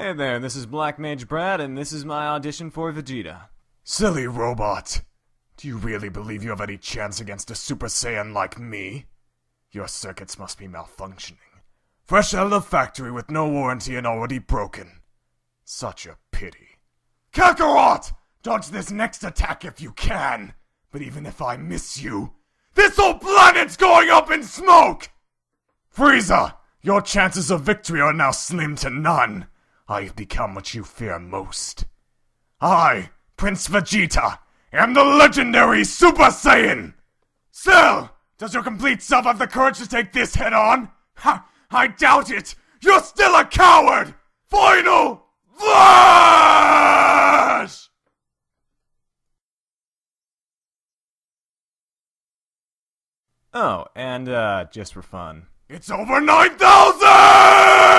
Hey there, this is Black Mage Brad, and this is my audition for Vegeta. Silly robot! Do you really believe you have any chance against a Super Saiyan like me? Your circuits must be malfunctioning. Fresh out of the factory with no warranty and already broken. Such a pity. Kakarot! Dodge this next attack if you can! But even if I miss you, this whole planet's going up in smoke! Frieza! Your chances of victory are now slim to none. I have become what you fear most. I, Prince Vegeta, am the legendary Super Saiyan! Cell, does your complete self have the courage to take this head on? Ha! I doubt it! You're still a coward! Final Flash! Oh, and uh, just for fun. It's over 9,000!